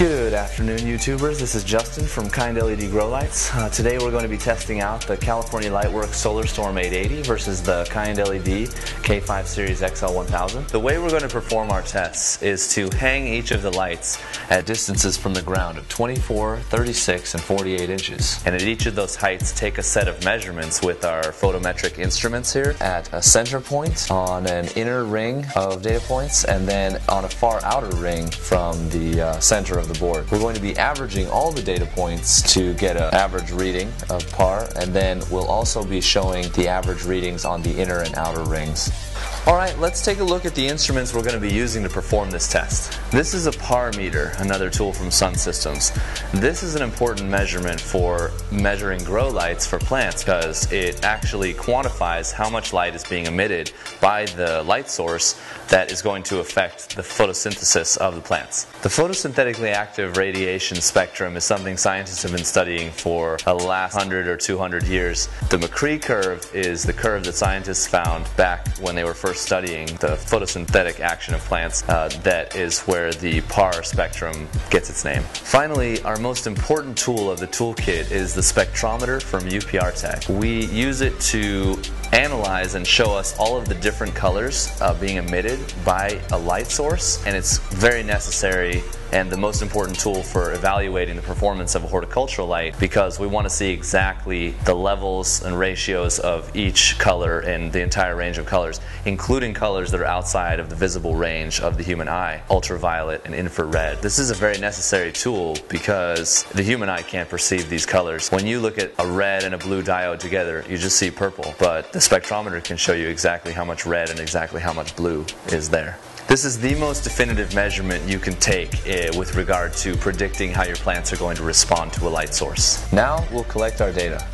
Good afternoon, YouTubers. This is Justin from Kind LED Grow Lights. Uh, today we're going to be testing out the California Lightworks Solar Storm 880 versus the Kind LED K5 Series XL1000. The way we're going to perform our tests is to hang each of the lights at distances from the ground of 24, 36, and 48 inches. And at each of those heights, take a set of measurements with our photometric instruments here at a center point on an inner ring of data points and then on a far outer ring from the uh, center of the board. We're going to be averaging all the data points to get an average reading of par, and then we'll also be showing the average readings on the inner and outer rings. Alright, let's take a look at the instruments we're going to be using to perform this test. This is a par meter, another tool from Sun Systems. This is an important measurement for measuring grow lights for plants because it actually quantifies how much light is being emitted by the light source that is going to affect the photosynthesis of the plants. The photosynthetically active radiation spectrum is something scientists have been studying for the last 100 or 200 years. The McCree curve is the curve that scientists found back when they were first studying the photosynthetic action of plants. Uh, that is where the PAR spectrum gets its name. Finally, our most important tool of the toolkit is the spectrometer from UPRtek. We use it to analyze and show us all of the different colors uh, being emitted by a light source, and it's very necessary and the most important tool for evaluating the performance of a horticultural light because we want to see exactly the levels and ratios of each color and the entire range of colors, including colors that are outside of the visible range of the human eye, ultraviolet and infrared. This is a very necessary tool because the human eye can't perceive these colors. When you look at a red and a blue diode together, you just see purple, but the spectrometer can show you exactly how much red and exactly how much blue is there. This is the most definitive measurement you can take uh, with regard to predicting how your plants are going to respond to a light source. Now we'll collect our data.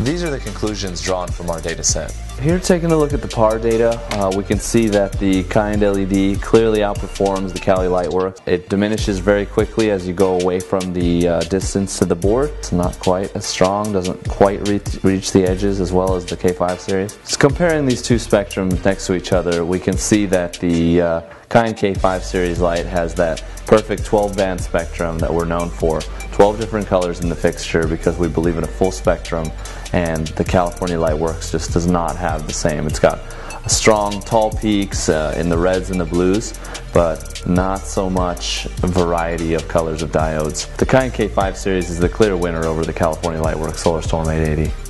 These are the conclusions drawn from our data set. Here taking a look at the PAR data, uh, we can see that the Kind LED clearly outperforms the Cali Lightworks. It diminishes very quickly as you go away from the uh, distance to the board. It's not quite as strong, doesn't quite reach, reach the edges as well as the K5 series. Comparing these two spectrums next to each other, we can see that the uh, Kind K5 series light has that perfect 12 band spectrum that we're known for. 12 different colors in the fixture because we believe in a full spectrum and the California Lightworks just does not have the same. It's got strong tall peaks uh, in the reds and the blues but not so much variety of colors of diodes. The Kind K5 series is the clear winner over the California Lightworks Solar Storm 880.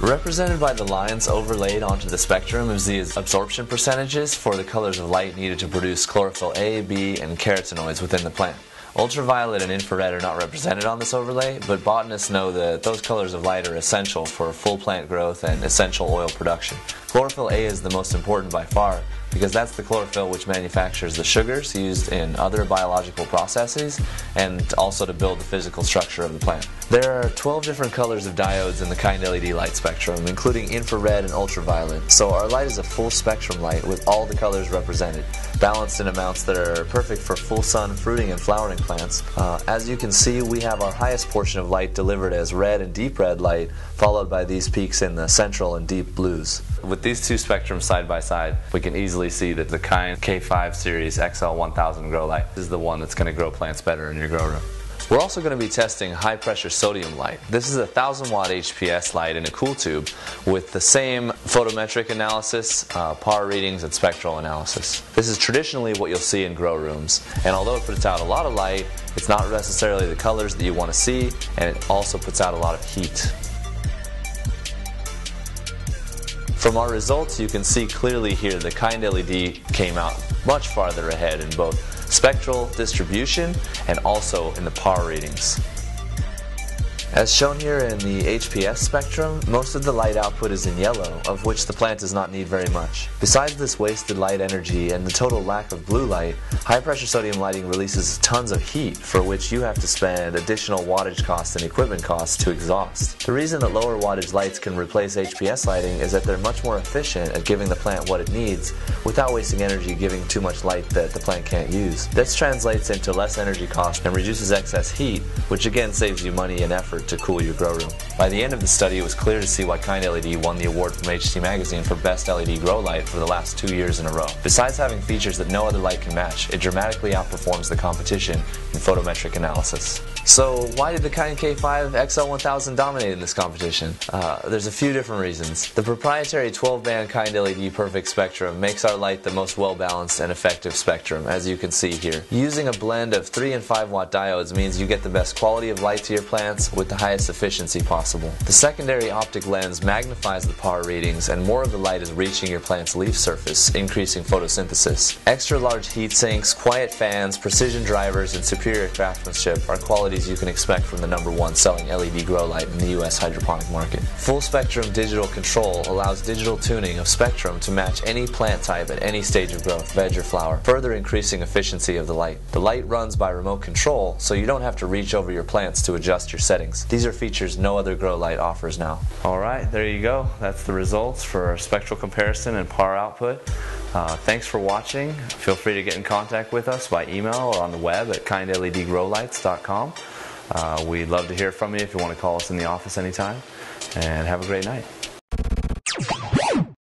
Represented by the lines overlaid onto the spectrum is the absorption percentages for the colors of light needed to produce chlorophyll A, B, and carotenoids within the plant. Ultraviolet and infrared are not represented on this overlay, but botanists know that those colors of light are essential for full plant growth and essential oil production. Chlorophyll A is the most important by far because that's the chlorophyll which manufactures the sugars used in other biological processes and also to build the physical structure of the plant. There are 12 different colors of diodes in the kind LED light spectrum, including infrared and ultraviolet. So our light is a full spectrum light with all the colors represented, balanced in amounts that are perfect for full sun fruiting and flowering plants. Uh, as you can see, we have our highest portion of light delivered as red and deep red light, followed by these peaks in the central and deep blues. With these two spectrums side by side, we can easily see that the Kind K5 Series XL1000 grow light is the one that's going to grow plants better in your grow room. We're also going to be testing high pressure sodium light. This is a 1000 watt HPS light in a cool tube with the same photometric analysis, uh, PAR readings, and spectral analysis. This is traditionally what you'll see in grow rooms, and although it puts out a lot of light, it's not necessarily the colors that you want to see, and it also puts out a lot of heat. From our results, you can see clearly here the Kind LED came out much farther ahead in both spectral distribution, and also in the PAR readings. As shown here in the HPS spectrum, most of the light output is in yellow, of which the plant does not need very much. Besides this wasted light energy and the total lack of blue light, high pressure sodium lighting releases tons of heat for which you have to spend additional wattage costs and equipment costs to exhaust. The reason that lower wattage lights can replace HPS lighting is that they're much more efficient at giving the plant what it needs without wasting energy giving too much light that the plant can't use. This translates into less energy cost and reduces excess heat, which again saves you money and effort effort to cool your grow room. By the end of the study, it was clear to see why Kind LED won the award from HT Magazine for Best LED Grow Light for the last two years in a row. Besides having features that no other light can match, it dramatically outperforms the competition in photometric analysis. So why did the Kind K5 XL1000 dominate in this competition? Uh, there's a few different reasons. The proprietary 12-band Kind LED Perfect Spectrum makes our light the most well-balanced and effective spectrum, as you can see here. Using a blend of 3 and 5 watt diodes means you get the best quality of light to your plants with the highest efficiency possible. The secondary optic lens magnifies the PAR readings and more of the light is reaching your plant's leaf surface, increasing photosynthesis. Extra large heat sinks, quiet fans, precision drivers, and superior craftsmanship are qualities you can expect from the number one selling LED grow light in the US hydroponic market. Full spectrum digital control allows digital tuning of spectrum to match any plant type at any stage of growth, veg or flower, further increasing efficiency of the light. The light runs by remote control, so you don't have to reach over your plants to adjust your settings. These are features no other grow light offers now. Alright, there you go. That's the results for spectral comparison and PAR output. Uh, thanks for watching. Feel free to get in contact with us by email or on the web at kindledgrowlights.com. Uh, we'd love to hear from you if you want to call us in the office anytime. And have a great night.